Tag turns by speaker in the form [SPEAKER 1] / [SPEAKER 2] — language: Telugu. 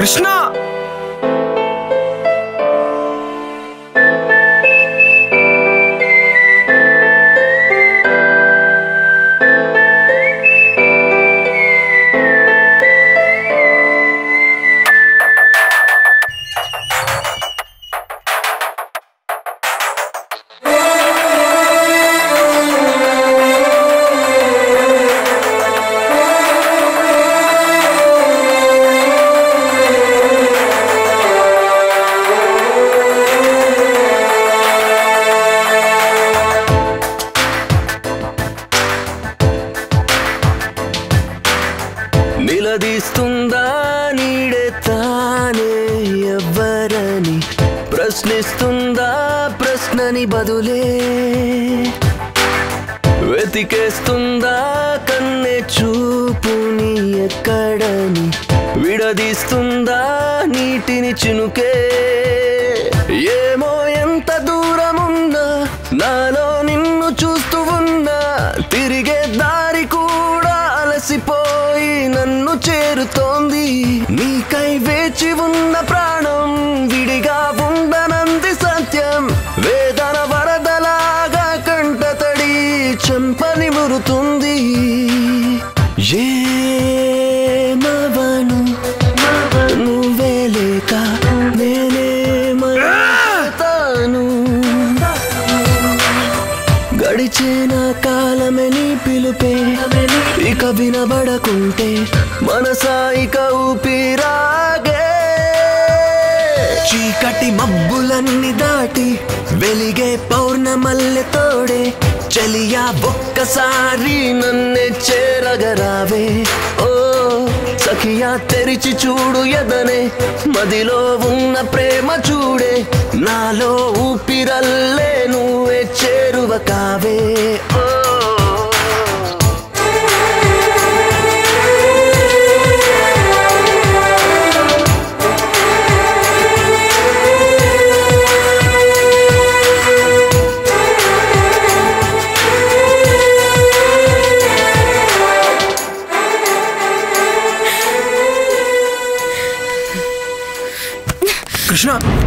[SPEAKER 1] Krishna.
[SPEAKER 2] నిలదీస్తుందా నీడే తానే ఎవ్వరని ప్రశ్నిస్తుందా ప్రశ్నని బదులే. వెతికేస్తుందా కన్నె చూపుని ఎక్కడని విడదీస్తుందా నీటిని చినుకే. ఏమో ఎంత దూరమున్నా నా నీకై ఉన్న ప్రాణం విడిగా ఉండనంది సత్యం. వేదన వరదలాగా కంటతడి చెంపని మురుతుంది. ఏమవను నువ్వే లేక నేనేమను గడిచిన కాలమే నీ పిలుపే. ఇక వినబడకుంటే మనసా ఇక ఊపిరాగే. చీకటి మబ్బులన్నీ దాటి వెలిగే పౌర్ణమల్లె తోడే చలియా ఒక్కసారి నన్నే చేరగరావే. ఓ సఖియా తెరిచి చూడు ఎదనే. మదిలో ఉన్న ప్రేమ చూడే. నాలో ఊపిరల్లే నువ్వే చేరువ కావే ఓ
[SPEAKER 1] Krishna!